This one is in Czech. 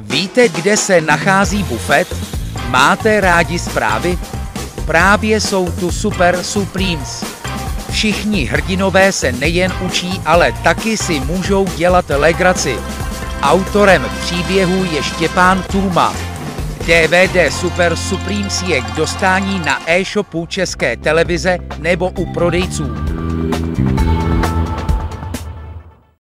Víte, kde se nachází bufet? Máte rádi zprávy? Právě jsou tu Super Supremes. Všichni hrdinové se nejen učí, ale taky si můžou dělat legraci. Autorem příběhu je Štěpán Tůma. DVD Super Supremes je k dostání na e-shopu České televize nebo u prodejců.